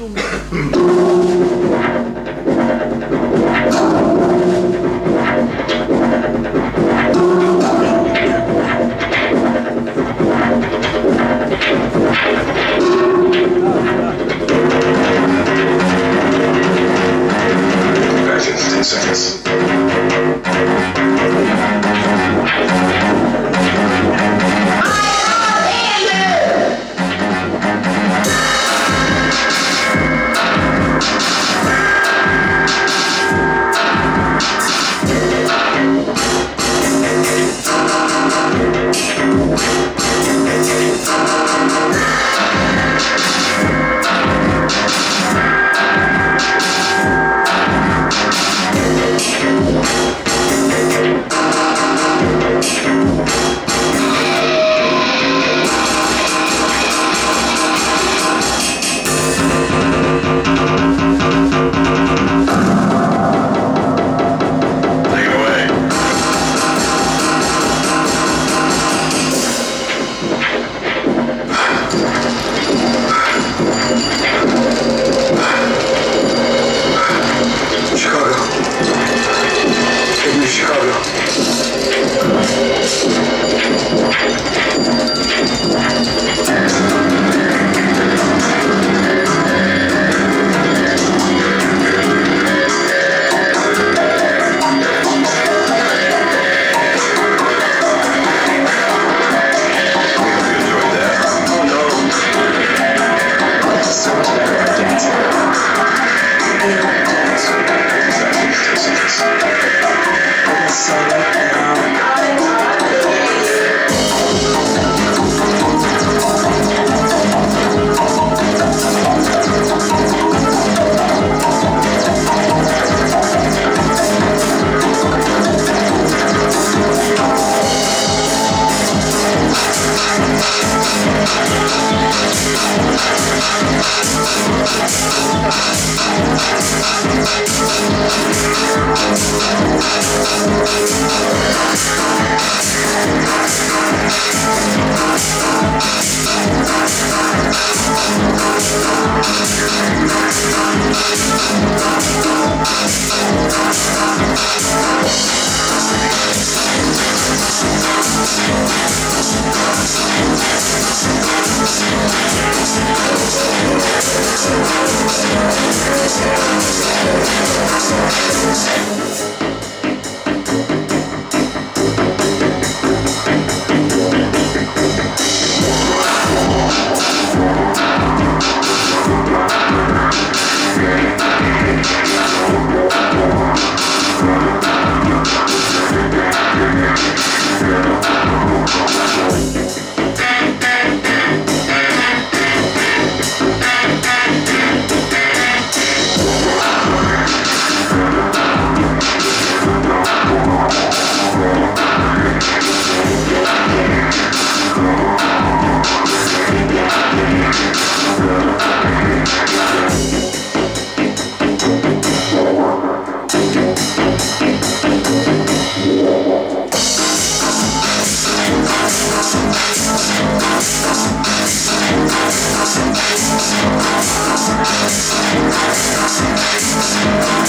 そ。So now, Thank you. i'm so Thank